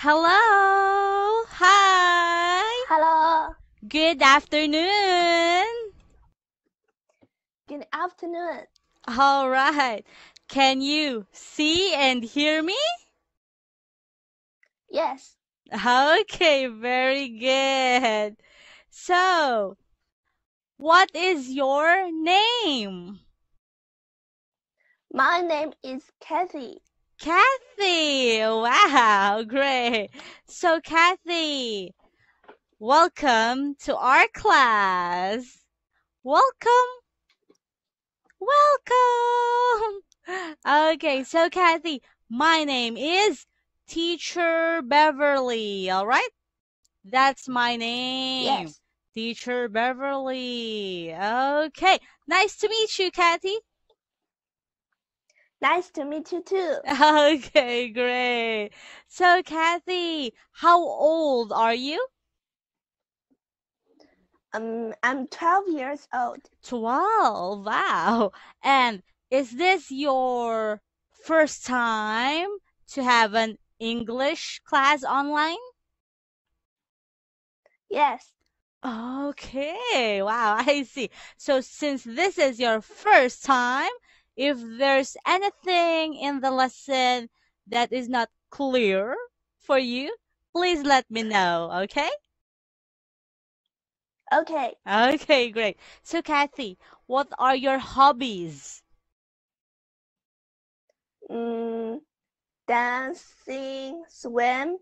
Hello. Hi. Hello. Good afternoon. Good afternoon. All right. Can you see and hear me? Yes. Okay, very good. So, what is your name? My name is Kathy. Kathy. Wow, great. So, Kathy, welcome to our class. Welcome. Welcome. Okay, so Kathy, my name is Teacher Beverly, all right? That's my name. Yes. Teacher Beverly. Okay, nice to meet you, Kathy. Nice to meet you too. Okay, great. So, Kathy, how old are you? Um, I'm 12 years old. 12. Wow. And is this your first time to have an English class online? Yes. Okay. Wow, I see. So since this is your first time, if there's anything in the lesson that is not clear for you, please let me know, okay? Okay. Okay, great. So Kathy, what are your hobbies? Mm, dancing, swim,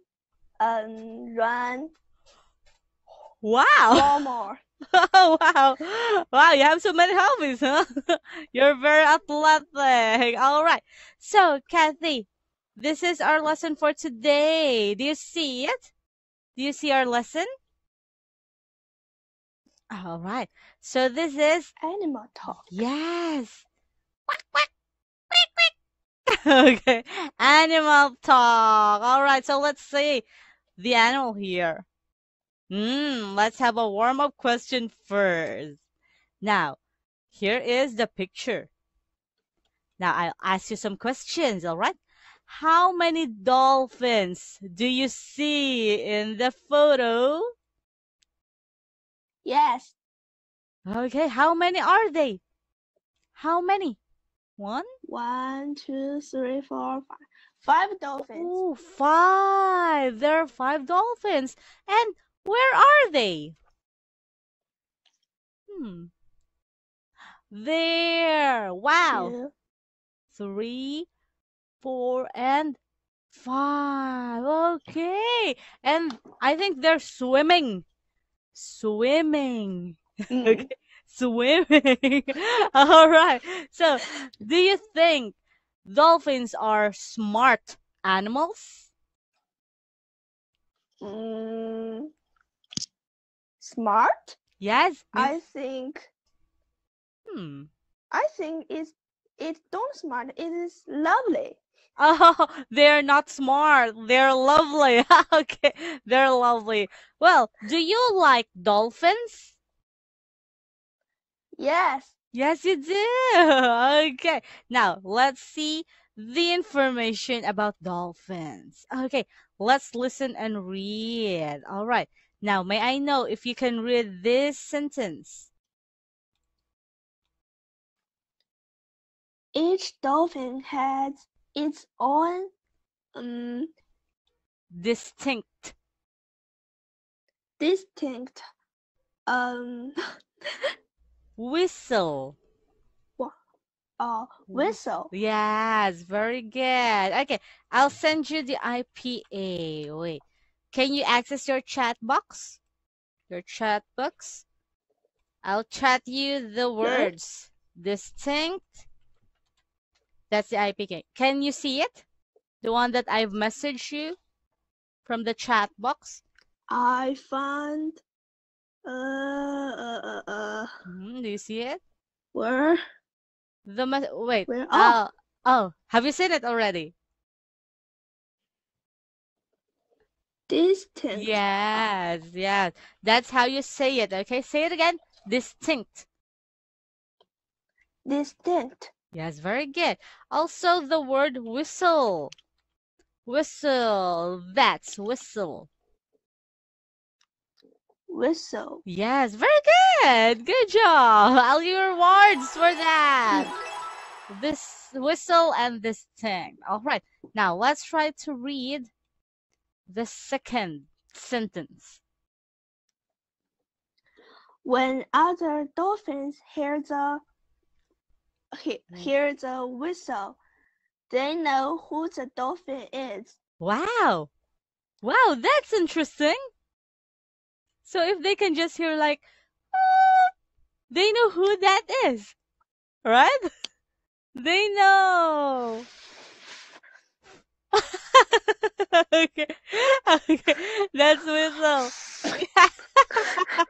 um, run, Wow. more. Oh, wow. Wow, you have so many hobbies, huh? You're very athletic. All right. So, Kathy, this is our lesson for today. Do you see it? Do you see our lesson? All right. So this is Animal talk. yes. Quack, quack, quack, quack. Okay. Animal talk. All right. So let's see the animal here. Hmm, let's have a warm-up question first. Now, here is the picture. Now, I'll ask you some questions, all right? How many dolphins do you see in the photo? Yes. Okay, how many are they? How many? One? One, two, three, four, five. Five dolphins. Oh, five. There are five dolphins. And where are they? Hmm. There. Wow. Three, four, and five. Okay. And I think they're swimming. Swimming. Mm. Okay. Swimming. All right. So, do you think dolphins are smart animals? Mm, smart? Yes. I think Hmm. I think it's it's don't smart. It is lovely. Oh, they're not smart. They're lovely. Okay, they're lovely. Well, do you like dolphins? Yes. Yes, you do. Okay, now let's see the information about dolphins. Okay, let's listen and read. All right, now may I know if you can read this sentence? Each dolphin has its own um, Distinct. distinct um Whistle. uh, whistle. Yes, very good. Okay, I'll send you the IPA. Wait, can you access your chat box? Your chat box? I'll chat you the words. Distinct. That's the IPA. Can you see it? The one that I've messaged you from the chat box? I found uh uh uh, uh Mhm, do you see it? where The mes- wait. where oh Oh, oh, have you seen it already? Distinct. Yes, yes. That's how you say it. Okay, say it again. Distinct. Distinct. Yes, very good. Also, the word whistle. Whistle. That's whistle. Whistle. Yes, very good. Good job. I'll give rewards for that. This whistle and this thing. All right. Now let's try to read the second sentence. When other dolphins hear the he, Mm. hear the whistle, they know who the dolphin is. Wow. Wow, that's interesting. So if they can just hear like, "Ah," they know who that is, right? They know. okay. Okay. That's whistle.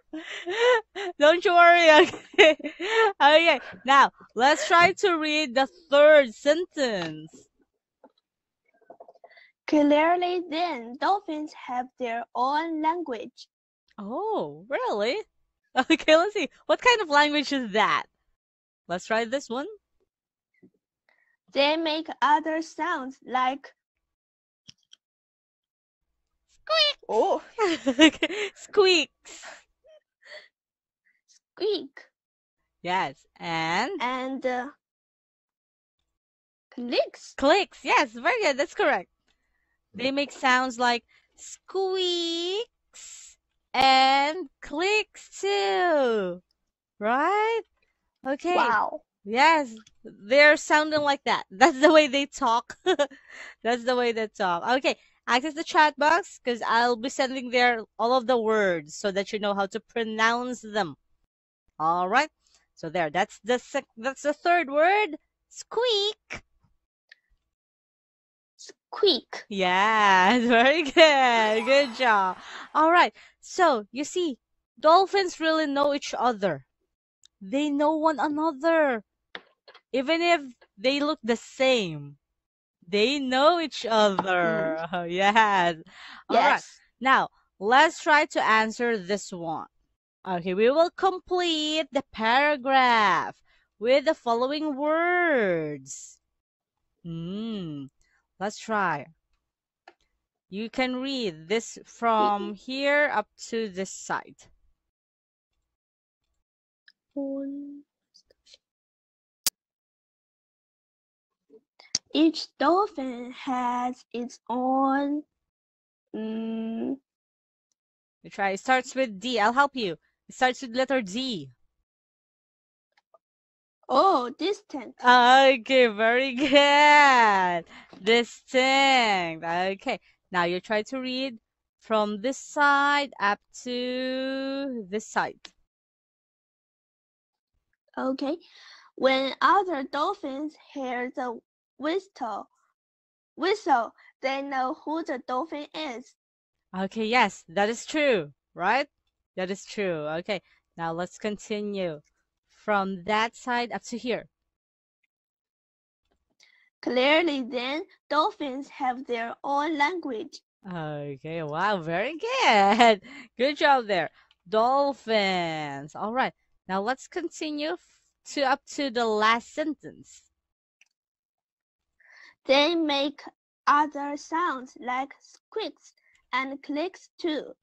Don't you worry. Okay. Okay. Now, let's try to read the third sentence. Clearly, then dolphins have their own language. Oh, really? Okay, let's see. What kind of language is that? Let's try this one. They make other sounds like Squeak. oh, Squeaks. squeak Yes. And and uh, clicks. clicks. Yes, very good. That's correct. They make sounds like squeaks and clicks too. Right? Okay. Wow. Yes, they're sounding like that. That's the way they talk. That's the way they talk. Okay, access the chat box because I'll be sending there all of the words so that you know how to pronounce them. All right. So there, that's the sec- that's the third word. Squeak. Squeak. Yes, very good. Good job. All right. So you see, dolphins really know each other. They know one another. Even if they look the same, they know each other. Yes. All right. Yes. Now, let's try to answer this one. Okay, we will complete the paragraph with the following words. Hmm. Let's try. You can read this from here up to this side. Each dolphin has its own. Mm, You try. It starts with D. I'll help you. It starts with letter D. oh, distant. Okay, very good. Distinct. Okay. Now you try to read from this side up to this side. Okay. When other dolphins hear the whistle, whistle, they know who the dolphin is. Okay, yes, that is true, right? That is true. Okay, now let's continue from that side up to here. Clearly, then, dolphins have their own language. Okay, wow, very good. Good job there. Dolphins. All right, now let's continue to up to the last sentence. They make other sounds like squeaks and clicks too.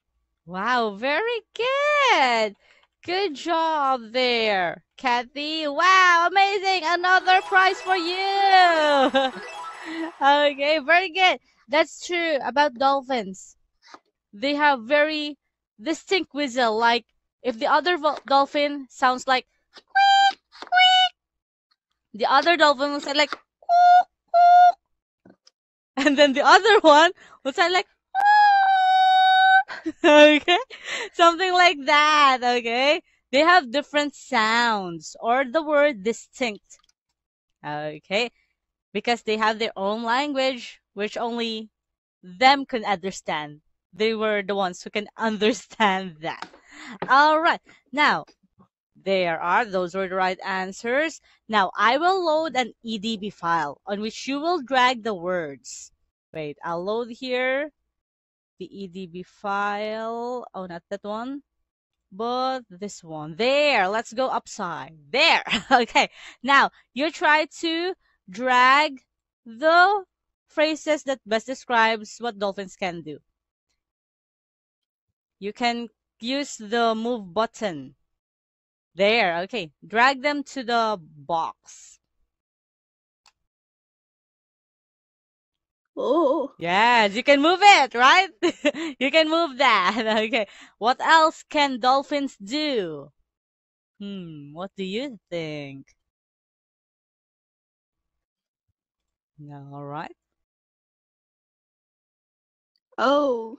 Wow, very good. Good job there, Kathy. Wow, amazing. Another prize for you. okay, very good. That's true about dolphins. They have very distinct whistle. Like if the other dolphin sounds like squeak, squeak, the other dolphin will say like "Quack, quack." and then the other one will sound like okay? Something like that okay? They have different sounds or the word distinct okay? Because they have their own language which only them can understand. They were the ones who can understand that. All right. Now there are those were the right answers. Now i will load an edb file on which you will drag the words. Wait i'll load here the edb file. Oh not that one but this one. There let's go upside. There okay. Now you try to drag the phrases that best describes what dolphins can do. You can use the move button. There, okay. Drag them to the box. Oh, Yes, you can move it, right? you can move that. Okay. What else can dolphins do? Hmm, what do you think? All right. oh,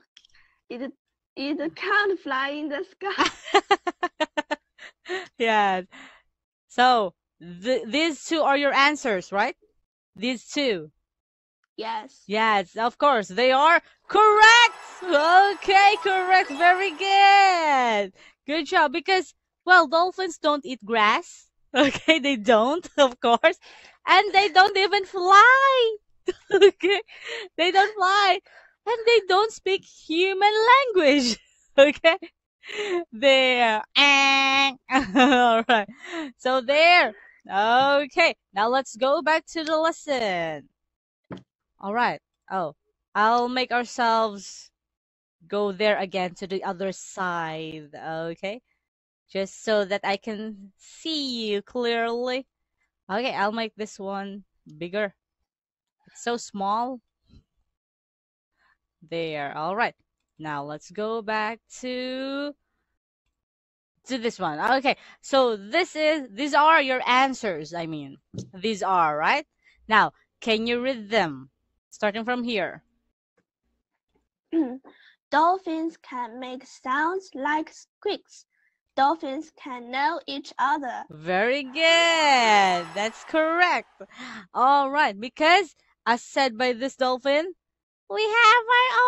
it it can't fly in the sky. Yes. So, th these two are your answers, right? These two. Yes. Yes, of course, they are correct. Okay, correct. Very good. Good job. Because, well, dolphins don't eat grass. Okay, they don't, of course. And they don't even fly. Okay, they don't fly. And they don't speak human language. Okay, there. All right. So, there. Okay, now let's go back to the lesson. All right. Oh, I'll make ourselves go there again to the other side. Okay. Just so that I can see you clearly. Okay, I'll make this one bigger. It's so small. There. All right. Now let's go back to to this one. Okay. So this is these are your answers, I mean. These are, right? Now, can you read them? Starting from here. Dolphins can make sounds like squeaks. Dolphins can know each other. Very good. That's correct. All right. Because, as said by this dolphin, we have our.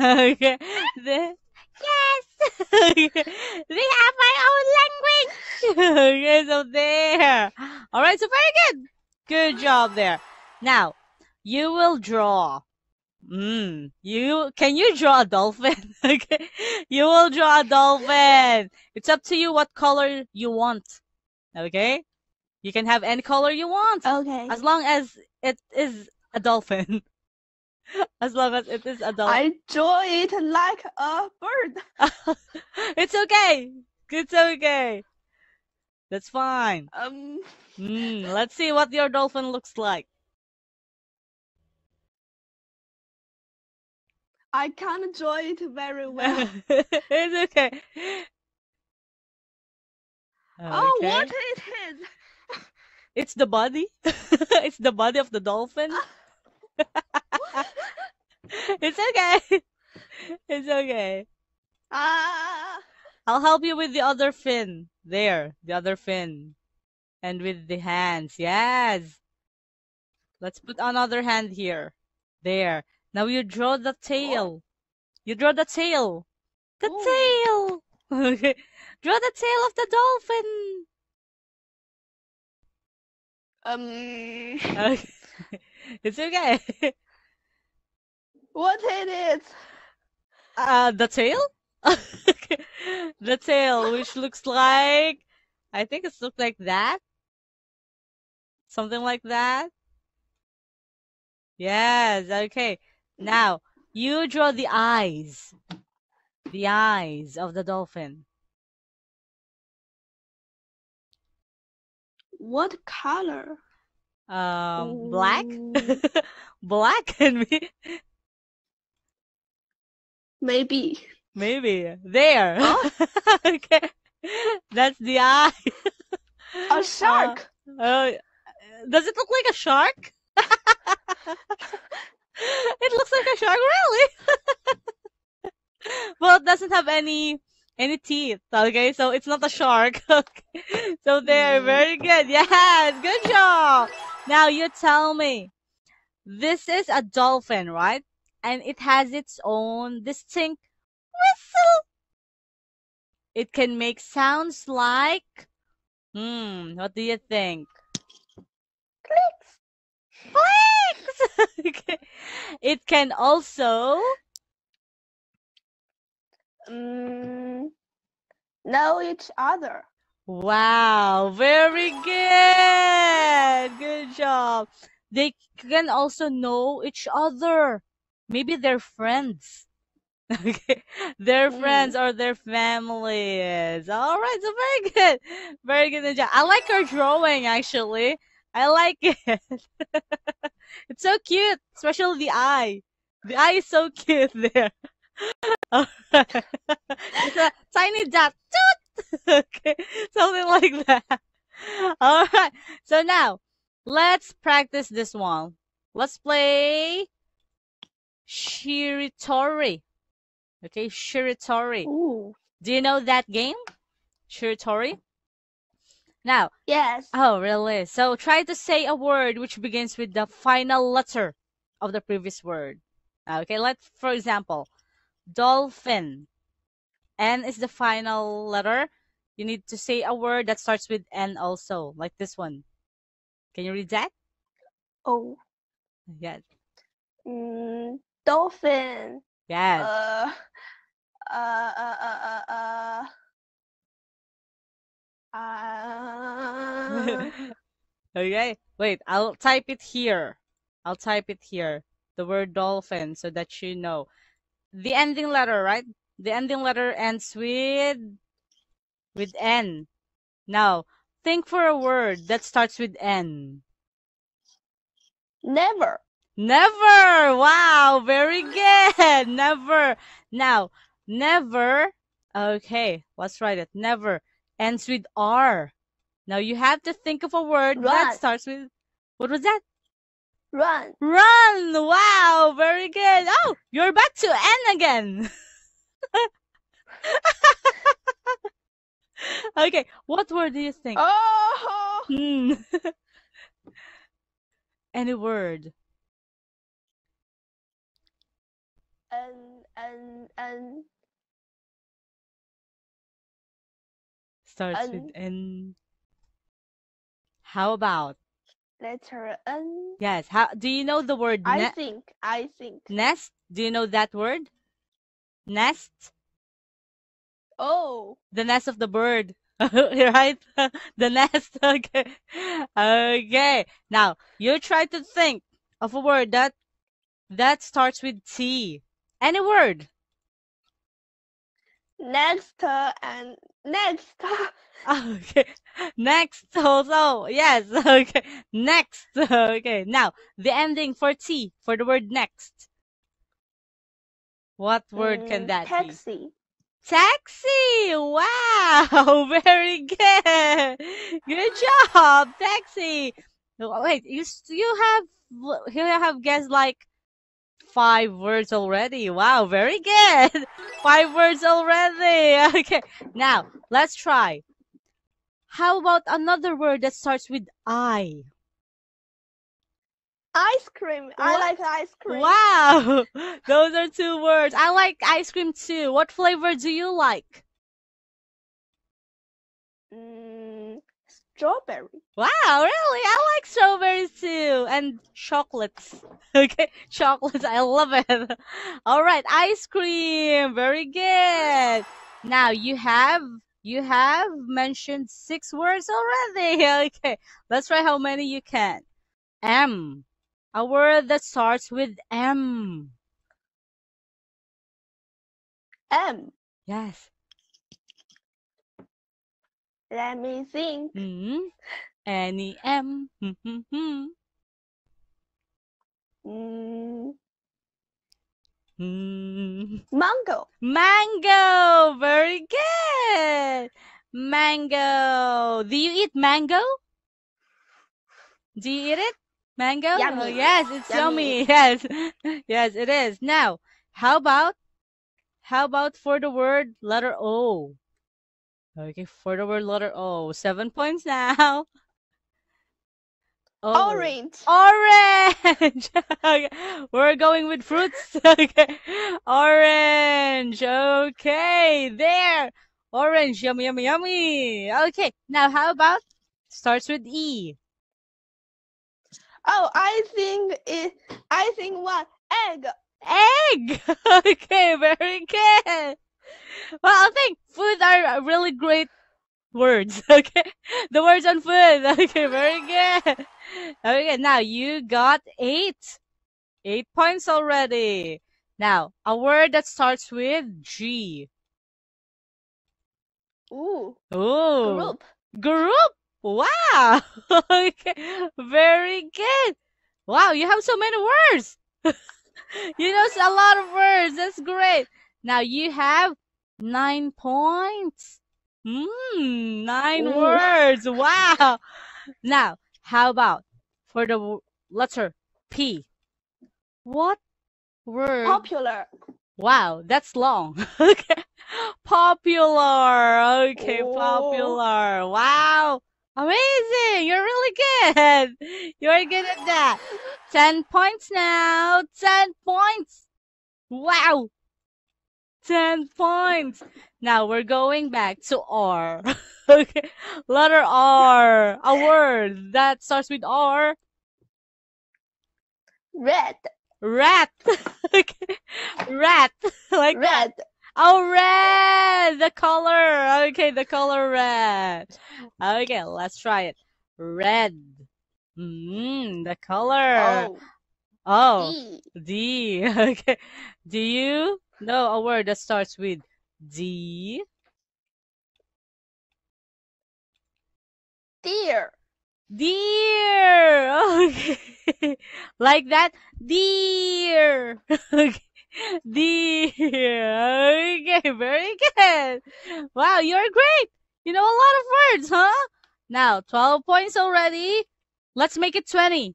Okay. The- yes. they have my own language. okay. So there. All right. So very good. Good job there. Now, you will draw. Mm, you can you draw a dolphin? okay. You will draw a dolphin. It's up to you what color you want. Okay? You can have any color you want Okay. as long as it is a dolphin. as long as it is a dolphin. I draw it like a bird. it's okay. It's okay. That's fine. Um, Mm, let's see what your dolphin looks like. I can't draw it very well. it's okay. Oh, Okay. what it is? It's the body. it's the body of the dolphin. it's okay. It's okay. Ah, I'll help you with the other fin. There, the other fin. And with the hands. Yes. Let's put another hand here. There. Now you draw the tail. You draw the tail. The tail. Okay. Draw the tail of the dolphin. um, Okay. It's okay. What it is? Uh, the tail? The tail, which looks like, I think it's looked like that. Something like that. Yes, okay. Now, you draw the eyes. The eyes of the dolphin. What color? Um, black? Black and be, Maybe. maybe. There. Oh. Okay. That's the eye. A shark. Oh, does it look like a shark? it looks like a shark, really. well, it doesn't have any any teeth. Okay, so it's not a shark. Okay. So there, Mm. very good. Yes, good job. Now you tell me. This is a dolphin, right? And it has its own distinct whistle. It can make sounds like Hmm, what do you think? Clicks. Clicks! Okay. It can also Um, know each other. Wow, very good. Good job. they can also know each other. Maybe they're friends. Okay, their friends mm. or their families. All right, so very good, very good. Ninja. I like your drawing actually. I like it. it's so cute, especially the eye. The eye is so cute there. it's a tiny dot. okay, something like that. All right. So now let's practice this one. Let's play Shiritori. Okay, Shiritori. Ooh. Do you know that game? Shiritori? Now, Yes. oh, really? So try to say a word which begins with the final letter of the previous word. Okay, let's, for example, dolphin. N is the final letter. You need to say a word that starts with N also, like this one. Can you read that? Oh. Yes. Mm, dolphin. Yes. Uh. Uh. Uh. Uh. Uh. uh, uh, okay. Wait, I'll type it here. I'll type it here. The word dolphin so that you know. The ending letter, right? The ending letter ends with with N. Now, think for a word that starts with N. never. Never. Wow, very good. Never. Now, never. Okay, let's write it. Never ends with R. Now you have to think of a word that starts with what was that? Run. Run. Wow, very good. Oh, you're back to N again. okay, what word do you think? Oh. Hmm. Any word. And and and Starts with N. N. How about? letter N. Yes. How do you know the word I think. I think. nest? Do you know that word? Nest? Oh. The nest of the bird. right? the nest. Okay. Okay. Now, you try to think of a word that that starts with T. Any word. Next and next. Okay. Next also. Yes. Okay. Next. Okay. Now, the ending for T for the word next. What word can Mm, that be? taxi. Taxi! Wow! Very good! Good job! Taxi! Oh, Wait, you you have you have guessed like five words already. Wow, very good! Five words already. Okay, now let's try. How about another word that starts with I? Ice cream. I like ice cream. Wow! Those are two words. I like ice cream too. What flavor do you like? Mm, strawberry. Wow, really? I like strawberries too. And chocolates. Okay, chocolates. I love it. All right, ice cream. Very good. Now you have you have mentioned six words already. Okay, let's try how many you can. M. A word that starts with M. M. Yes. Let me think. Mm. Any M. Mm-hmm. Mm, Mm. mango. Mango! Very good! Mango. Do you eat mango? Do you eat it? Mango? Oh, Yummy. yes, it's yummy. Yummy. Yes. Yes, it is. Now, how about how about for the word letter O? Okay, for the word letter O. Seven points now. O. Oh, orange. Orange. Okay, We're going with fruits. Okay. Orange. Okay. There. Orange. Yummy, yummy, yummy. Okay. Now, how about starts with E? Oh, I think it. I think what egg. Egg. Okay. Very good. Well, I think food are really great words. Okay, the words on food. Okay, very good. Okay, now you got eight. Eight points already. Now, a word that starts with G. Ooh. Oh, Group. group. Wow. Okay, very good. Wow, you have so many words. you know a lot of words. That's great. Now you have nine points. Hmm, nine Ooh. words. Wow. Now, how about for the letter P? What word? Popular. Wow, that's long. Okay. Popular. Okay, Oh. popular. Wow. Amazing. You're really good. You're good at that. 10 points now. 10 points. Wow. 10 points. Now we're going back to R. Okay. Letter R. A word that starts with R. Red. Rat. Okay. Rat. Like Red. Oh, red! The color. Okay, the color red. Okay, let's try it. Red. Mm, the color. O. Oh, D. D. Okay. Do you know a word that starts with D? Deer. Deer. Okay. Like that. Deer. Okay. Deer. Okay, very good. Wow, you're great. You know a lot of words, huh? Now, 12 points already. Let's make it 20.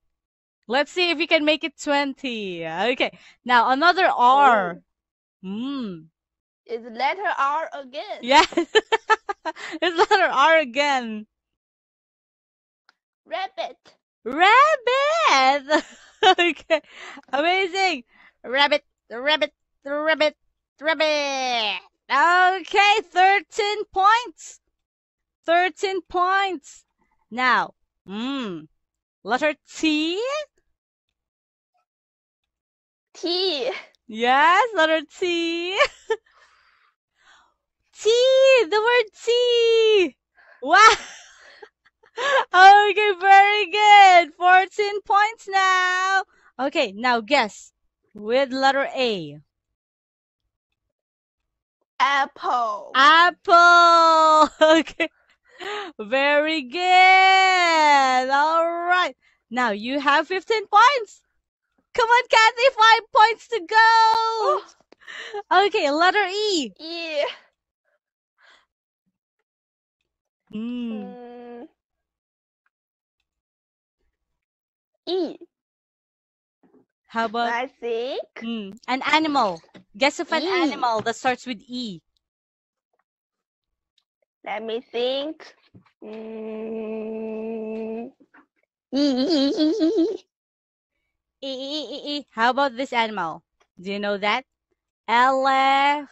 Let's see if you can make it 20. Okay. Now, another R. Oh. Hmm. Is letter R again. Yes. It's letter R again. Rabbit. Rabbit. Okay. Amazing. Rabbit, rabbit, rabbit, rabbit. Okay, 13 points. 13 points. Now, mm, letter T. T. Yes, letter T. T, the word T. Wow. Okay, very good. 14 points now. Okay, now guess with letter A. Apple. Apple. Okay. Very good. All right. Now you have 15 points. Come on, Kathy, five points to go. Oh, Okay, letter E. E. Hmm. Mm. E. How about I think hmm, an animal? Guess of an E. animal that starts with E. Let me think. Mm. E, e, e, e, e. E, e, e, e. How about this animal? Do you know that? Elef.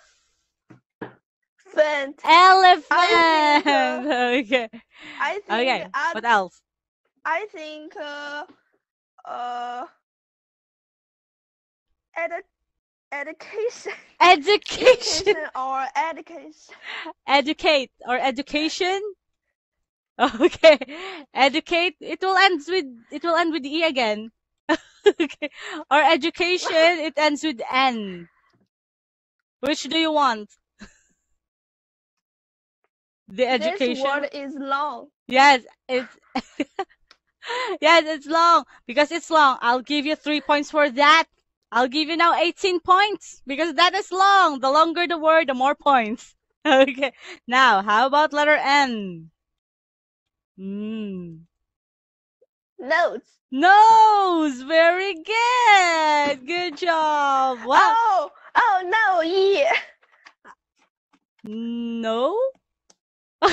Elephant. Elephant. uh, Okay. I think. Okay. I, What else? I think. Uh, uh. Edu- education. Education. education or education. Educate or education. Okay. Educate. It will end with it will end with E again. Okay. Or education, it ends with N. Which do you want? The education. This word is long. Yes, it's yes, it's long because it's long. I'll give you three points for that. I'll give you now 18 points because that is long. The longer the word, the more points. Okay. Now, how about letter N? Mm. Notes. Nose. Very good. Good job. Wow. Oh, oh no, E. No.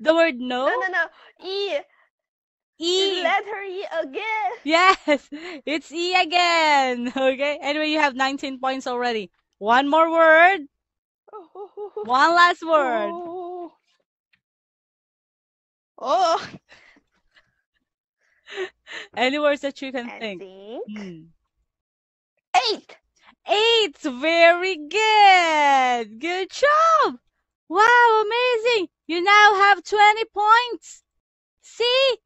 the word no. No, no, no. E. E. Letter E again. Yes, it's E again. Okay. Anyway, you have 19 points already. One more word. One last word. Oh. Oh, Any words that you can think. Hmm. eight. Eight. Very good. Good job. Wow, amazing! You now have 20 points. See?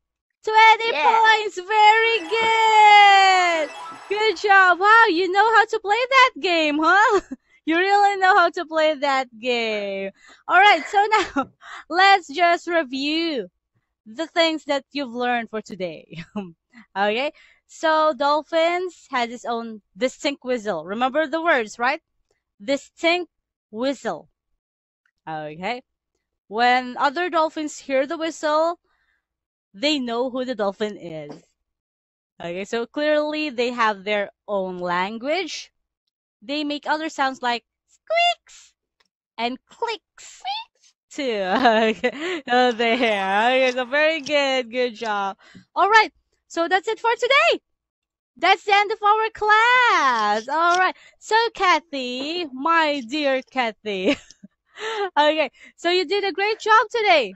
20 Yeah. points. Very good. Good job. Wow, you know how to play that game, huh? You really know how to play that game. All right, so now let's just review the things that you've learned for today. okay? So dolphins has its own distinct whistle. Remember the words, right? Distinct whistle. Okay? When other dolphins hear the whistle, they know who the dolphin is. Okay, so clearly they have their own language. They make other sounds like squeaks and clicks too. Okay. Oh, there. Okay, very good. Good job. All right. So that's it for today. That's the end of our class. All right. So, Kathy, my dear Kathy. okay. So you did a great job today.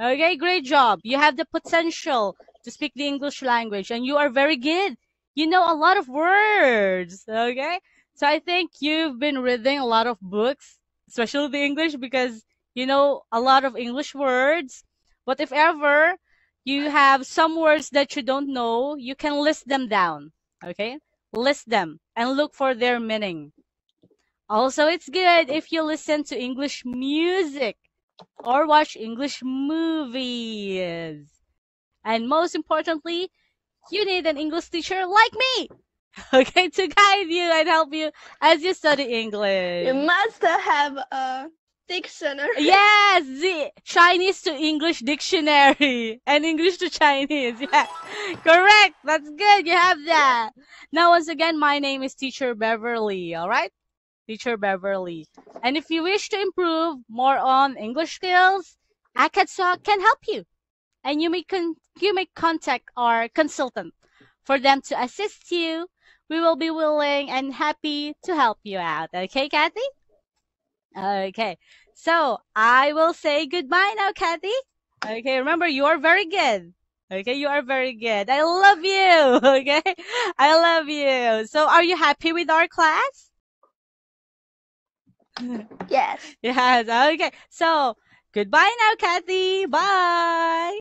Okay, great job. You have the potential to speak the English language and you are very good. You know a lot of words. Okay. So I think you've been reading a lot of books, especially the English, because you know a lot of English words. But if ever you have some words that you don't know, you can list them down. Okay? List them and look for their meaning. Also, it's good if you listen to English music or watch English movies. And most importantly, you need an English teacher like me. Okay, to guide you and help you as you study English. You must have a dictionary. Yes, the Chinese to English dictionary and English to Chinese. Yeah, correct. That's good. You have that. Now, once again, my name is Teacher Beverly. All right, Teacher Beverly. And if you wish to improve more on English skills, Acadsoc can help you, and you may con- you may contact our consultant for them to assist you. We will be willing and happy to help you out. Okay, Kathy? Okay. So I will say goodbye now, Kathy. Okay, remember you are very good. Okay, you are very good. I love you. Okay, I love you. So are you happy with our class? Yes. Yes. Okay. So goodbye now, Kathy. Bye.